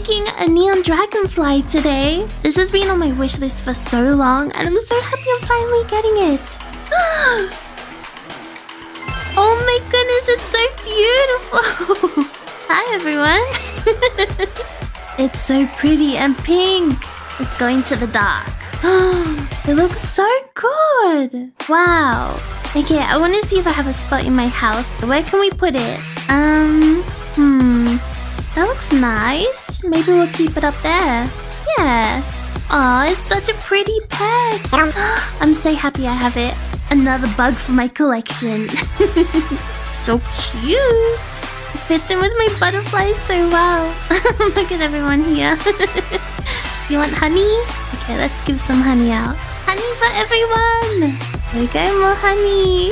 making a neon dragonfly today. This has been on my wish list for so long, and I'm so happy I'm finally getting it. oh my goodness, it's so beautiful. Hi, everyone. it's so pretty and pink. It's going to the dark. it looks so good. Wow. Okay, I want to see if I have a spot in my house. Where can we put it? Um, hmm. Nice. Maybe we'll keep it up there. Yeah. Oh, it's such a pretty pet. I'm so happy I have it. Another bug for my collection. so cute. It fits in with my butterflies so well. Look at everyone here. you want honey? Okay, let's give some honey out. Honey for everyone. There we go, more honey.